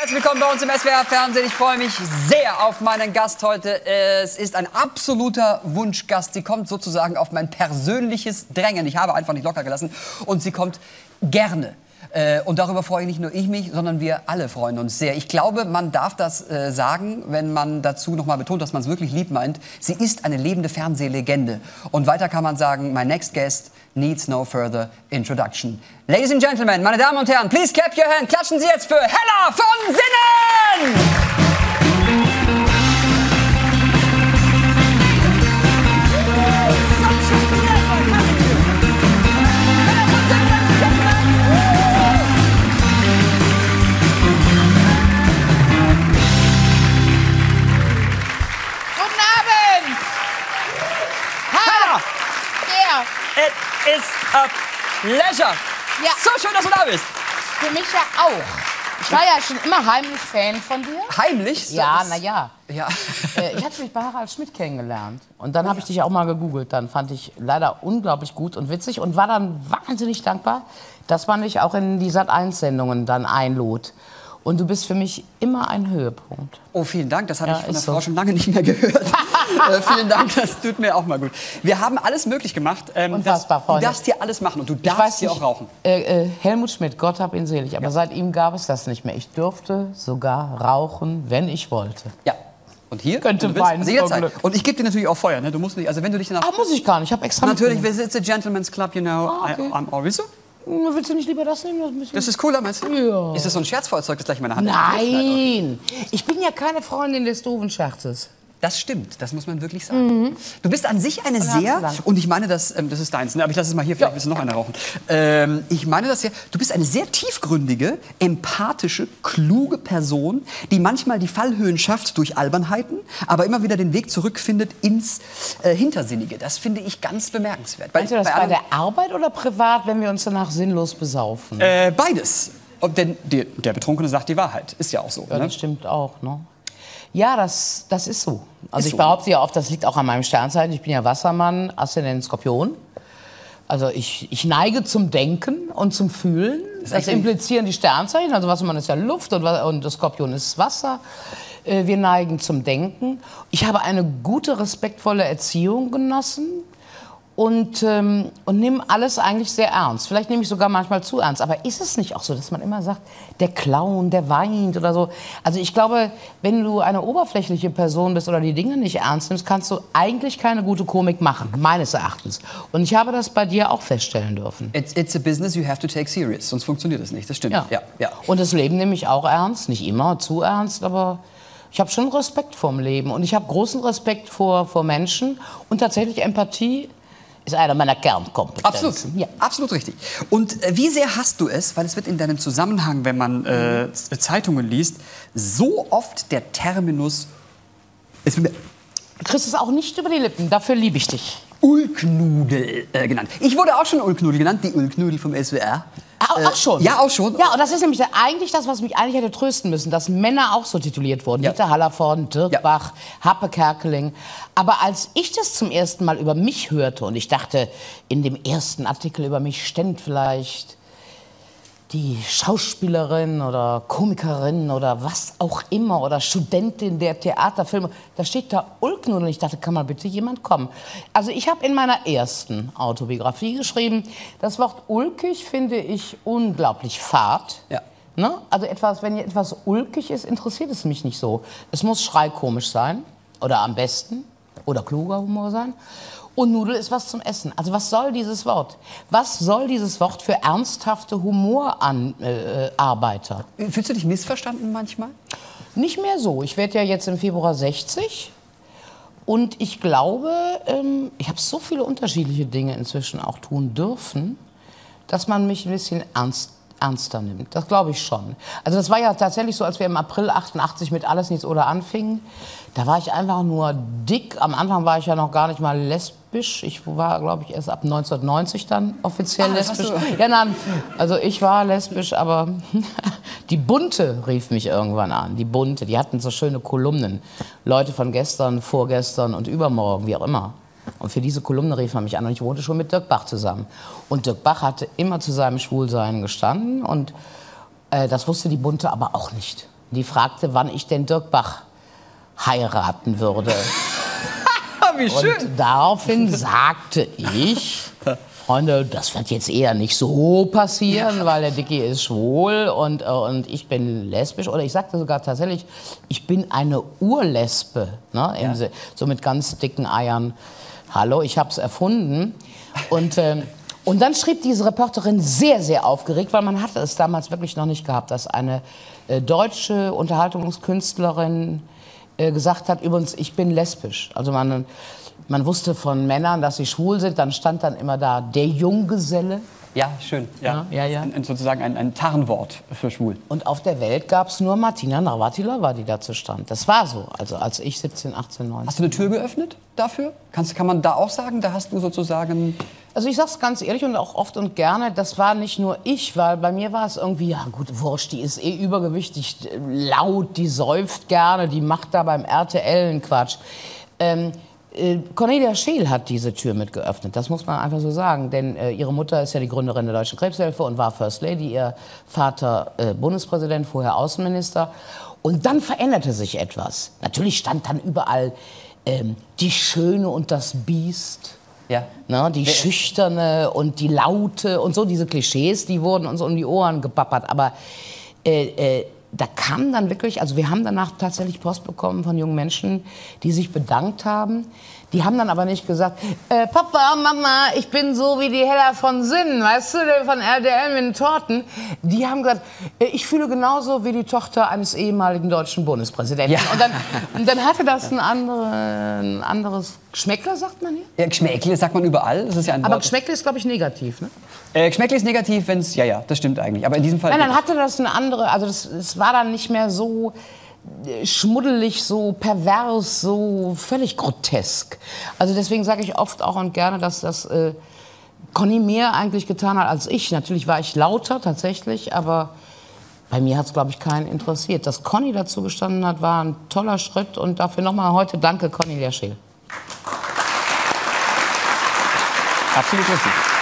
Herzlich willkommen bei uns im SWR Fernsehen. Ich freue mich sehr auf meinen Gast heute. Es ist ein absoluter Wunschgast. Sie kommt sozusagen auf mein persönliches Drängen. Ich habe einfach nicht locker gelassen. Und sie kommt gerne. Äh, und darüber freue nicht nur ich mich, sondern wir alle freuen uns sehr. Ich glaube, man darf das äh, sagen, wenn man dazu noch mal betont, dass man es wirklich lieb meint. Sie ist eine lebende Fernsehlegende. Und weiter kann man sagen, my next guest needs no further introduction. Ladies and Gentlemen, meine Damen und Herren, please clap your hand. Klatschen Sie jetzt für Hella von Sinnen! It is a pleasure. Ja. So schön, dass du da bist. für mich ja auch. Ich war ja schon immer heimlich Fan von dir. Heimlich? Ja, na ja. Ja. Äh, Ich hatte mich bei Harald Schmidt kennengelernt. Und dann habe ich dich auch mal gegoogelt. Dann fand ich leider unglaublich gut und witzig und war dann wahnsinnig dankbar, dass man dich auch in die Sat1-Sendungen dann einlud. Und du bist für mich immer ein Höhepunkt. Oh, vielen Dank. Das habe Ja, ich von der so. Frau schon lange nicht mehr gehört. äh, vielen Dank, das tut mir auch mal gut. Wir haben alles möglich gemacht. Ähm, Unfassbar, das, du Freunde. darfst hier alles machen und du darfst hier auch rauchen. Äh, äh, Helmut Schmidt, Gott hab ihn selig. Aber seit ihm gab es das nicht mehr. Ich durfte sogar rauchen, wenn ich wollte. Ja. Und hier? Könnte weinen also jederzeit. Und ich gebe dir natürlich auch Feuer. Ne? Du musst nicht, also wenn du dich danach... Ah, muss ich gar nicht. Ich habe extra natürlich, it's a gentleman's club, you know. Ah, okay. I, I'm always so. Hm, Willst du nicht lieber das nehmen? Das, Das ist cooler, meinst du? Ja. Ist das so ein Scherzfeuerzeug, das gleich in meiner Hand Nein, ich bin ja keine Freundin des doofen Scherzes. Das stimmt, das muss man wirklich sagen. Du bist an sich eine sehr, und ich meine das, ähm, das ist deins, ne? aber ich lasse es mal hier, vielleicht willst du noch eine rauchen. Ähm, ich meine das sehr, du bist eine sehr tiefgründige, empathische, kluge Person, die manchmal die Fallhöhen schafft durch Albernheiten, aber immer wieder den Weg zurückfindet ins äh, Hintersinnige. Das finde ich ganz bemerkenswert. Meinst du das bei anderen- der Arbeit oder privat, wenn wir uns danach sinnlos besaufen? äh, beides. Und denn der, der Betrunkene sagt die Wahrheit, ist ja auch so. Ja, ne? das stimmt auch, ne? Ja, das, das ist so. Also Ist ich so. behaupte ja oft, das liegt auch an meinem Sternzeichen. Ich bin ja Wassermann, Aszendent Skorpion. Also ich, ich neige zum Denken und zum Fühlen. Das, echt- implizieren die Sternzeichen. Also Wassermann ist ja Luft und, und das Skorpion ist Wasser. Äh, Wir neigen zum Denken. Ich habe eine gute, respektvolle Erziehung genossen und, ähm, und nehme alles eigentlich sehr ernst. Vielleicht nehme ich sogar manchmal zu ernst. Aber ist es nicht auch so, dass man immer sagt, der Clown, der weint oder so? Also ich glaube, wenn du eine oberflächliche Person bist oder die Dinge nicht ernst nimmst, kannst du eigentlich keine gute Komik machen, meines Erachtens. Und ich habe das bei dir auch feststellen dürfen. It's, it's a business you have to take serious, sonst funktioniert es nicht. Das stimmt. ja, ja. Und das Leben nehme ich auch ernst, nicht immer zu ernst, aber ich habe schon Respekt vorm Leben und ich habe großen Respekt vor, vor Menschen und tatsächlich Empathie ist einer meiner Kernkompetenzen. Absolut, Ja. absolut richtig. Und äh, wie sehr hast du es, weil es wird in deinem Zusammenhang, wenn man äh, Zeitungen liest, so oft der Terminus, es Du kriegst es auch nicht über die Lippen, dafür liebe ich dich. Ulknudel äh, genannt. Ich wurde auch schon Ulknudel genannt, die Ulknudel vom SWR. Auch, auch schon? ja, auch schon. Ja, und das ist nämlich eigentlich das, was mich eigentlich hätte trösten müssen, dass Männer auch so tituliert wurden. Ja. Dieter Hallervorden, Dirk Ja. Bach, Happe Kerkeling. Aber als ich das zum ersten Mal über mich hörte und ich dachte, in dem ersten Artikel über mich ständ vielleicht die Schauspielerin oder Komikerin oder was auch immer oder Studentin der Theaterfilme, da steht da Ulknudel und ich dachte, kann mal bitte jemand kommen. Also ich habe in meiner ersten Autobiografie geschrieben, das Wort ulkig finde ich unglaublich fad. Ja. Ne? Also etwas, wenn etwas ulkig ist, interessiert es mich nicht so. Es muss schreikomisch sein oder am besten oder kluger Humor sein. Und Nudel ist was zum Essen. Also was soll dieses Wort? Was soll dieses Wort für ernsthafte Humorarbeiter? Fühlst du dich missverstanden manchmal? Nicht mehr so. Ich werde ja jetzt im Februar 60. Und ich glaube, ähm, ich habe so viele unterschiedliche Dinge inzwischen auch tun dürfen, dass man mich ein bisschen ernst, ernster nimmt. Das glaube ich schon. Also das war ja tatsächlich so, als wir im April 88 mit Alles Nichts oder anfingen. Da war ich einfach nur dick. Am Anfang war ich ja noch gar nicht mal lesbisch. Ich war, glaube ich, erst ab 1990 dann offiziell Ah, lesbisch. Ja, nein, also ich war lesbisch, aber die Bunte rief mich irgendwann an. Die Bunte, die hatten so schöne Kolumnen. Leute von gestern, vorgestern und übermorgen, wie auch immer. Und für diese Kolumne rief man mich an und ich wohnte schon mit Dirk Bach zusammen. Und Dirk Bach hatte immer zu seinem Schwulsein gestanden und äh, das wusste die Bunte aber auch nicht. Die fragte, wann ich den Dirk Bach heiraten würde. Wie schön. Und daraufhin sagte ich, Freunde, das wird jetzt eher nicht so passieren, weil der Dicky ist schwul und, äh, und ich bin lesbisch. Oder ich sagte sogar tatsächlich, ich bin eine Urlesbe, ne? Im Ja. So mit ganz dicken Eiern. Hallo, ich habe es erfunden. Und, ähm, und dann schrieb diese Reporterin sehr, sehr aufgeregt, weil man hatte es damals wirklich noch nicht gehabt, dass eine äh, deutsche Unterhaltungskünstlerin äh, gesagt hat, übrigens, ich bin lesbisch. Also man, man wusste von Männern, dass sie schwul sind, dann stand dann immer da der Junggeselle. Ja, schön. Ja, Ja, ja, ja. Ein, sozusagen ein, ein Tarnwort für schwul. Und auf der Welt gab es nur Martina Navratilova, die dazu stand. Das war so, also als ich 17, 18, 19. Hast du eine Tür geöffnet dafür? Kannst, kann man da auch sagen, da hast du sozusagen. Also ich sag's ganz ehrlich und auch oft und gerne, das war nicht nur ich, weil bei mir war es irgendwie, ja gut, Wurscht, die ist eh übergewichtig, laut, die säuft gerne, die macht da beim RTL einen Quatsch. Ähm, äh, Cornelia Scheel hat diese Tür mit geöffnet, das muss man einfach so sagen, denn äh, ihre Mutter ist ja die Gründerin der Deutschen Krebshilfe und war First Lady, ihr Vater äh, Bundespräsident, vorher Außenminister. Und dann veränderte sich etwas. Natürlich stand dann überall ähm, die Schöne und das Biest. Ja. Ne, die Schüchterne und die Laute und so, diese Klischees, die wurden uns um die Ohren gepappert. Aber äh, äh, da kam dann wirklich, also wir haben danach tatsächlich Post bekommen von jungen Menschen, die sich bedankt haben. Die haben dann aber nicht gesagt, äh, Papa, Mama, ich bin so wie die Hella von Sinn, weißt du, von RDL mit den Torten. Die haben gesagt, äh, ich fühle genauso wie die Tochter eines ehemaligen deutschen Bundespräsidenten. Ja. Und, dann, und dann hatte das ein, andere, ein anderes Geschmäckler, sagt man hier. Ja, Geschmäckle sagt man überall. Das ist ja ein Aber. Geschmäckle ist, glaube ich, negativ, ne? Äh, Geschmäckle ist negativ, wenn es. Ja, ja, das stimmt eigentlich. Aber in diesem Fall. Nein, dann hatte das eine andere, also das, es war dann nicht mehr so schmuddelig, so pervers, so völlig grotesk. Also deswegen sage ich oft auch und gerne, dass das äh, Conny mehr eigentlich getan hat als ich. Natürlich war ich lauter tatsächlich, aber bei mir hat es, glaube ich, keinen interessiert. Dass Conny dazu gestanden hat, war ein toller Schritt und dafür nochmal heute danke, Conny Lerschel. Absolut richtig.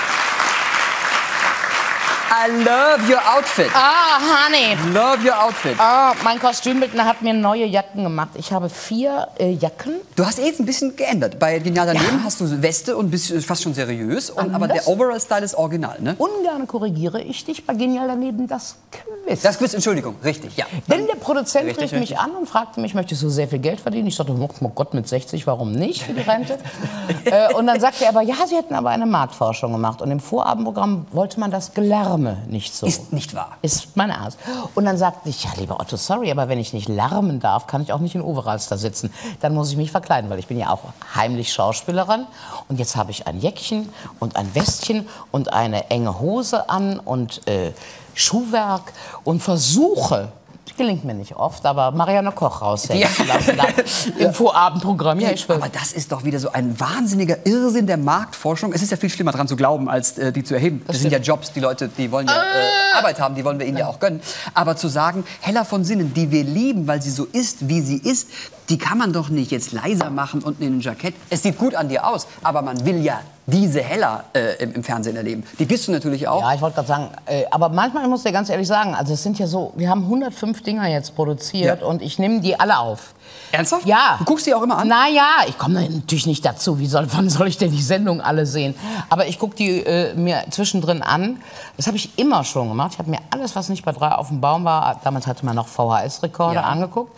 I love your outfit. Ah, Honey. Love your outfit. Ah, mein Kostümbildner hat mir neue Jacken gemacht. Ich habe vier äh, Jacken. Du hast eh jetzt ein bisschen geändert. Bei Genial daneben hast du Weste und bist fast schon seriös. Und, aber der Overall-Style ist original, ne? Ungern korrigiere ich dich bei Genial daneben das Quiz. Das Quiz, Entschuldigung, richtig, ja. Denn der Produzent Richtig, rief mich richtig. an und fragte mich, möchtest du sehr viel Geld verdienen? Ich sagte, oh oh Gott, mit 60, warum nicht für die Rente? äh, und dann sagte er aber, ja, sie hätten aber eine Marktforschung gemacht. Und im Vorabendprogramm wollte man das Gelärme nicht so. Ist nicht wahr. Ist mein Ernst. Und dann sagte ich, ja, lieber Otto, sorry, aber wenn ich nicht lärmen darf, kann ich auch nicht in Overalls da sitzen. Dann muss ich mich verkleiden, weil ich bin ja auch heimlich Schauspielerin. Und jetzt habe ich ein Jäckchen und ein Westchen und eine enge Hose an und äh, Schuhwerk und versuche, gelingt mir nicht oft, aber Marianne Koch raushängen Ja. lassen im Vorabendprogramm. Ja, ich. Aber das ist doch wieder so ein wahnsinniger Irrsinn der Marktforschung. Es ist ja viel schlimmer dran zu glauben, als äh, die zu erheben. Das, sind ja Jobs, die Leute, die wollen ja äh, Arbeit haben, die wollen wir ihnen ja auch gönnen. Aber zu sagen, Hella von Sinnen, die wir lieben, weil sie so ist, wie sie ist, die kann man doch nicht jetzt leiser machen und in ein Jackett. Es sieht gut an dir aus, aber man will ja diese Hella äh, im, im Fernsehen erleben. Die bist du natürlich auch. Ja, ich wollte gerade sagen, äh, aber manchmal ich muss ich dir ganz ehrlich sagen, also es sind ja so, wir haben 105 Dinger jetzt produziert Ja. und ich nehme die alle auf. Ernsthaft? Ja. Du guckst die auch immer an? Naja, ich komme natürlich nicht dazu. Wie soll, wann soll ich denn die Sendung alle sehen? Aber ich gucke die äh, mir zwischendrin an. Das habe ich immer schon gemacht. Ich habe mir alles, was nicht bei drei auf dem Baum war, damals hatte man noch VHS-Rekorder, Ja. angeguckt,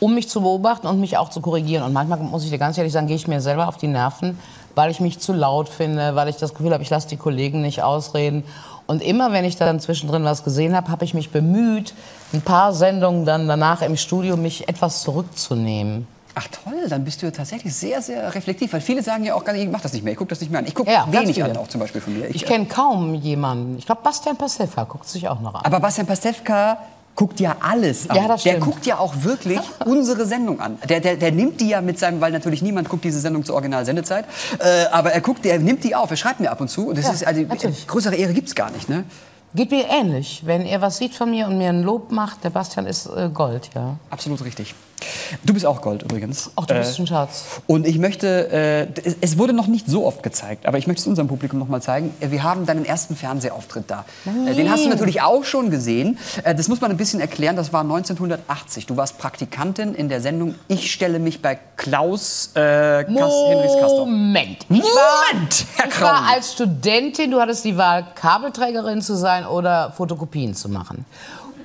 um mich zu beobachten und mich auch zu korrigieren. Und manchmal, muss ich dir ganz ehrlich sagen, gehe ich mir selber auf die Nerven, weil ich mich zu laut finde, weil ich das Gefühl habe, ich lasse die Kollegen nicht ausreden. Und immer, wenn ich dann zwischendrin was gesehen habe, habe ich mich bemüht, ein paar Sendungen dann danach im Studio mich etwas zurückzunehmen. Ach toll, dann bist du ja tatsächlich sehr, sehr reflektiv. Weil viele sagen ja auch gar nicht, ich mach das nicht mehr, ich gucke das nicht mehr an. Ich gucke Ja, wenig an, auch zum Beispiel von mir. Ich äh, kenne kaum jemanden. Ich glaube, Bastian Pastewka guckt sich auch noch an. Aber Bastian Pastewka guckt ja alles an. Ja, der guckt ja auch wirklich unsere Sendung an. Der, der, der nimmt die ja mit seinem, weil natürlich niemand guckt diese Sendung zur Originalsendezeit, äh, aber er guckt, er nimmt die auf, er schreibt mir ab und zu und das Ja, ist also natürlich. größere Ehre gibt's gar nicht, ne? Geht mir ähnlich. Wenn er was sieht von mir und mir ein Lob macht, der Bastian ist äh, Gold, ja. Absolut richtig. Du bist auch Gold übrigens. Ach, du bist Äh, ein Schatz. Und ich möchte, äh, es- wurde noch nicht so oft gezeigt, aber ich möchte es unserem Publikum noch mal zeigen. Äh, Wir haben deinen ersten Fernsehauftritt da. Äh, den hast du natürlich auch schon gesehen. Das muss man ein bisschen erklären. Das war 1980. Du warst Praktikantin in der Sendung Ich stelle mich bei Klaus äh, Kas Hinrichs Kastorf. Moment. Ich Moment, war, Herr ich war als Studentin, du hattest die Wahl, Kabelträgerin zu sein oder Fotokopien zu machen.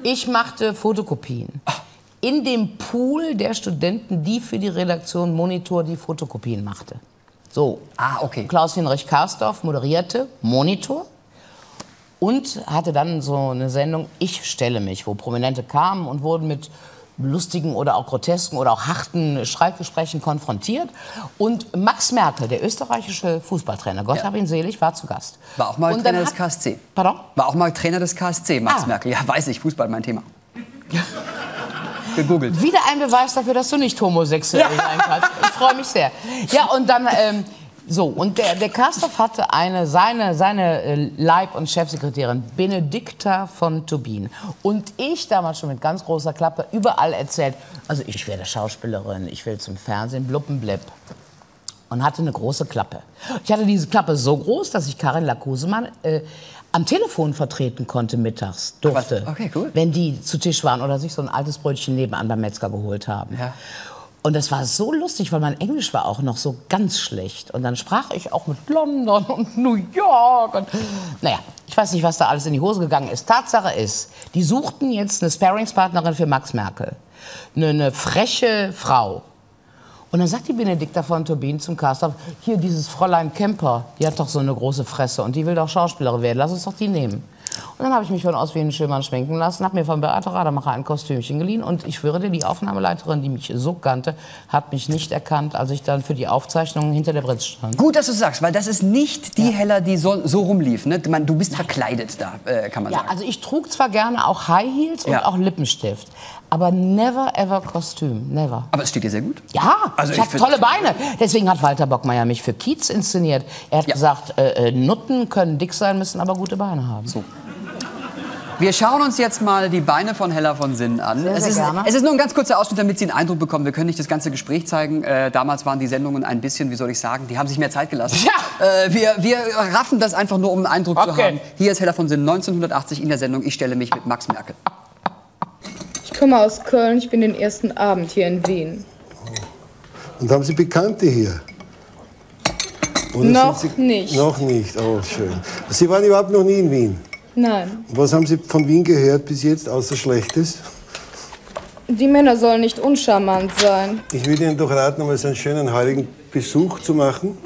Ich machte Fotokopien. In dem Pool der Studenten, die für die Redaktion Monitor die Fotokopien machte. So. Ah, okay. Klaus-Hinrich Karsdorf moderierte Monitor und hatte dann so eine Sendung Ich stelle mich, wo Prominente kamen und wurden mit lustigen oder auch grotesken oder auch harten Streitgesprächen konfrontiert. Und Max Merkel, der österreichische Fußballtrainer, Gott Ja. hab ihn selig, war zu Gast. War auch mal Und Trainer des KSC. Pardon? War auch mal Trainer des KSC, Max Ah. Merkel. Ja, weiß ich, Fußball mein Thema. Gegoogelt. Wieder ein Beweis dafür, dass du nicht homosexuell sein kannst. Ich freue mich sehr. Ja, und dann, ähm, so, und der, der Karstorff hatte eine, seine, seine äh, Leib- und Chefsekretärin, Benedikta von Tubin. Und ich damals schon mit ganz großer Klappe überall erzählt, also ich werde Schauspielerin, ich will zum Fernsehen, bluppenblip. Und hatte eine große Klappe. Ich hatte diese Klappe so groß, dass ich Karin Lakusemann äh, am Telefon vertreten konnte mittags, durfte. Okay, cool. Wenn die zu Tisch waren oder sich so ein altes Brötchen nebenan beim Metzger geholt haben. Ja. Und das war so lustig, weil mein Englisch war auch noch so ganz schlecht. Und dann sprach ich auch mit London und New York. Und, naja, ich weiß nicht, was da alles in die Hose gegangen ist. Tatsache ist, die suchten jetzt eine Sparringspartnerin für Max Merkel. Eine, eine freche Frau. Und dann sagt die Benedikta von Turbin zum Caster, hier dieses Fräulein Kemper, die hat doch so eine große Fresse und die will doch Schauspielerin werden, lass uns doch die nehmen. Und dann habe ich mich von Oswin Schillmann schminken lassen, habe mir von Beate Rademacher ein Kostümchen geliehen und ich schwöre dir, die Aufnahmeleiterin, die mich so kannte, hat mich nicht erkannt, als ich dann für die Aufzeichnungen hinter der Britz stand. Gut, dass du sagst, weil das ist nicht die Hella, die so, so rumlief. Ne? Man, du bist verkleidet da, äh, kann man Ja, sagen. also ich trug zwar gerne auch High Heels und Ja. auch Lippenstift, aber never ever Kostüm, never. Aber es steht dir sehr gut. Ja, Also ich, ich habe tolle Beine. Deswegen hat Walter Bockmeier mich für Kiez inszeniert. Er hat Ja. gesagt, äh, äh, Nutten können dick sein, müssen aber gute Beine haben. So. Wir schauen uns jetzt mal die Beine von Hella von Sinnen an. Sehr, es, ist, gerne. es ist nur ein ganz kurzer Ausschnitt, damit Sie einen Eindruck bekommen. Wir können nicht das ganze Gespräch zeigen. Äh, damals waren die Sendungen ein bisschen, wie soll ich sagen, die haben sich mehr Zeit gelassen. Ja. Äh, wir, wir raffen das einfach nur, um einen Eindruck zu Okay. haben. Hier ist Hella von Sinnen 1980 in der Sendung Ich stelle mich mit Max Merkel. Ich komme aus Köln, ich bin den ersten Abend hier in Wien. Und haben Sie Bekannte hier? Oder Noch sind Sie, nicht. Noch nicht, oh schön. Sie waren überhaupt noch nie in Wien. Nein, Was haben Sie von Wien gehört bis jetzt, außer Schlechtes? die Männer sollen nicht uncharmant sein. Ich würde Ihnen doch raten, einmal so einen schönen heurigen Besuch zu machen.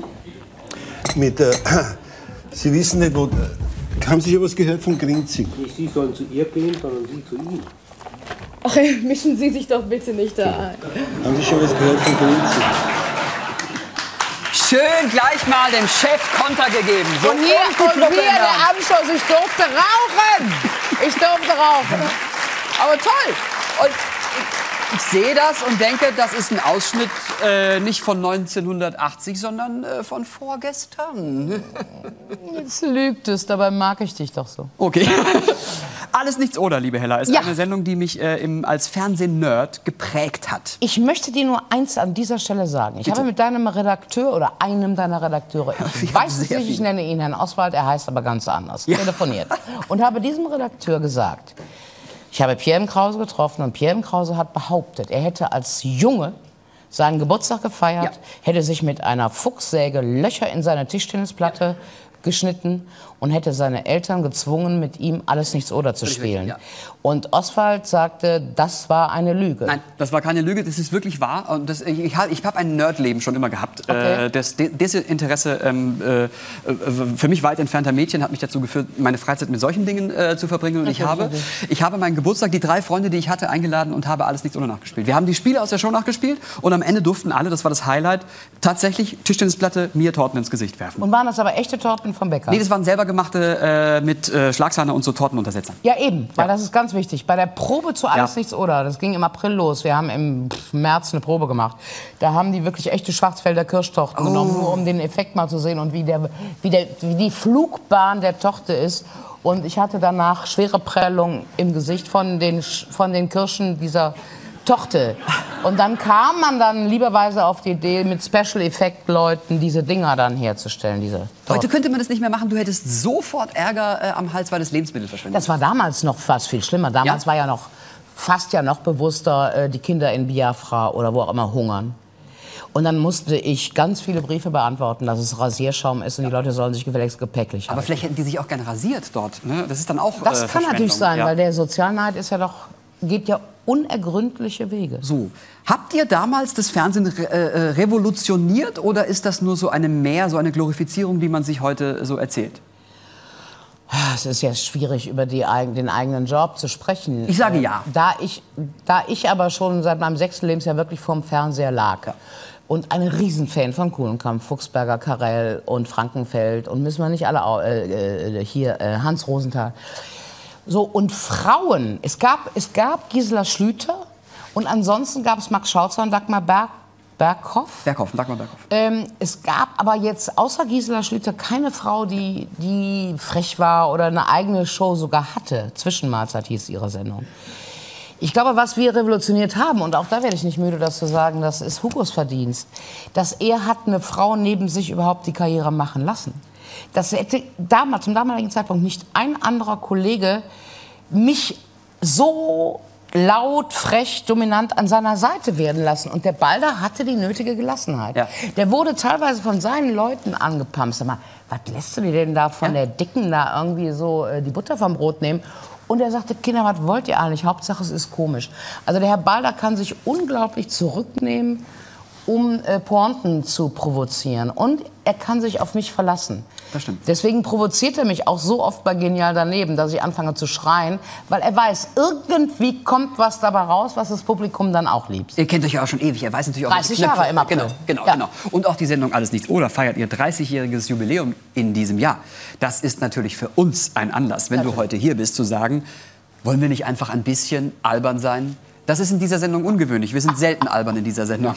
Mit, äh, Sie wissen nicht, wo... Haben Sie schon was gehört von Grinzing? Nicht Sie sollen zu ihr gehen, sondern Sie zu ihm. Ach, mischen Sie sich doch bitte nicht da ein. Haben Sie schon was gehört von Grinzing? Schön gleich mal dem Chef Konter gegeben. So Und hier, und in der. Anschluss, ich durfte rauchen. Ich durfte rauchen. Aber toll. Und ich sehe das und denke, das ist ein Ausschnitt äh, nicht von 1980, sondern äh, von vorgestern. Jetzt lügt es, dabei mag ich dich doch so. Okay. Alles nichts oder, liebe Hella, ist Ja. eine Sendung, die mich äh, im, als Fernsehen-Nerd geprägt hat. Ich möchte dir nur eins an dieser Stelle sagen. Ich habe mit deinem Redakteur oder einem deiner Redakteure, ich weiß es nicht, ich nenne ihn Herrn Oswald, er heißt aber ganz anders, telefoniert. Und habe diesem Redakteur gesagt, ich habe Pierre M. Krause getroffen und Pierre M. Krause hat behauptet, er hätte als Junge seinen Geburtstag gefeiert, Ja. hätte sich mit einer Fuchssäge Löcher in seine Tischtennisplatte geschnitten und hätte seine Eltern gezwungen, mit ihm alles nichts oder zu spielen. ja. Und Oswald sagte, das war eine Lüge. Nein, das war keine Lüge, das ist wirklich wahr. Und das, ich ich habe ich hab ein Nerdleben schon immer gehabt. Okay. Äh, das De- Desinteresse ähm, äh, äh, für mich weit entfernter Mädchen hat mich dazu geführt, meine Freizeit mit solchen Dingen äh, zu verbringen. Und ich habe, ich habe meinen Geburtstag, die drei Freunde, die ich hatte, eingeladen und habe alles nichts ohne nachgespielt. Wir haben die Spiele aus der Show nachgespielt und am Ende durften alle, das war das Highlight, tatsächlich Tischtennisplatte mir Torten ins Gesicht werfen. Und waren das aber echte Torten vom Bäcker? Nee, das waren selber gemachte äh, mit äh, Schlagsahne und so Tortenuntersetzern. ja, eben, weil das ist ganz wichtig. Bei der Probe zu Alles Ja. nichts oder, das ging im April los. Wir haben im März eine Probe gemacht. Da haben die wirklich echte Schwarzwälder Kirschtorten Oh. genommen, nur um den Effekt mal zu sehen und wie, der, wie, der, wie die Flugbahn der Tochter ist. Und ich hatte danach schwere Prellungen im Gesicht von den, von den Kirschen dieser Tochter. Und dann kam man dann lieberweise auf die Idee, mit Special Effect Leuten diese Dinger dann herzustellen. Diese Heute könnte man das nicht mehr machen. Du hättest sofort Ärger äh, am Hals, weil das Lebensmittel verschwendet. Das war damals noch fast viel schlimmer. Damals Ja? war ja noch fast ja noch bewusster, äh, die Kinder in Biafra oder wo auch immer hungern. Und dann musste ich ganz viele Briefe beantworten, dass es Rasierschaum ist und die Leute sollen sich gefälligst gepäcklich Aber halten. vielleicht hätten die sich auch gerne rasiert dort. Ne? Das ist dann auch Das äh, kann natürlich sein, ja. weil der Sozialneid ist ja doch, geht ja unergründliche Wege. So, habt ihr damals das Fernsehen re äh, äh, revolutioniert oder ist das nur so eine Mehr, so eine Glorifizierung, die man sich heute so erzählt? Ah, Es ist ja schwierig, über die, den eigenen Job zu sprechen. Ich sage Äh, ja. Da ich, da ich aber schon seit meinem sechsten Lebensjahr wirklich vorm Fernseher lag und ein Riesenfan von Kuhlenkamp, Fuchsberger, Karel und Frankenfeld und müssen wir nicht alle äh, äh, hier, äh, Hans Rosenthal. So, und Frauen, es gab, es gab Gisela Schlüter und ansonsten gab es Max Schauzer und Dagmar Berg, Berghoff. Berghoff, sag mal Berghoff. Ähm, es gab aber jetzt außer Gisela Schlüter keine Frau, die, die frech war oder eine eigene Show sogar hatte. Zwischenmahlzeit hieß ihre Sendung. Ich glaube, was wir revolutioniert haben, und auch da werde ich nicht müde, das zu sagen, das ist Hugos Verdienst, dass er hat eine Frau neben sich überhaupt die Karriere machen lassen. Das hätte damals, zum damaligen Zeitpunkt nicht ein anderer Kollege mich so laut, frech, dominant an seiner Seite werden lassen. Und der Balder hatte die nötige Gelassenheit. Ja. Der wurde teilweise von seinen Leuten angepumpt. Sag mal, was lässt du dir denn da von der Dicken da irgendwie so äh, die Butter vom Brot nehmen? Und er sagte, Kinder, was wollt ihr eigentlich? Hauptsache, es ist komisch. Also der Herr Balder kann sich unglaublich zurücknehmen, um äh, Pointen zu provozieren. Und er kann sich auf mich verlassen. Das stimmt. Deswegen provoziert er mich auch so oft bei Genial daneben, dass ich anfange zu schreien, weil er weiß, irgendwie kommt was dabei raus, was das Publikum dann auch liebt. Ihr kennt euch ja auch schon ewig. Er weiß natürlich auch, 30 welche Knöpfe- Jahre im April. Genau, genau, Ja. genau. Und auch die Sendung Alles Nichts oder feiert ihr 30-jähriges Jubiläum in diesem Jahr. Das ist natürlich für uns ein Anlass, wenn du heute hier bist, zu sagen, wollen wir nicht einfach ein bisschen albern sein? Das ist in dieser Sendung ungewöhnlich. Wir sind selten albern in dieser Sendung.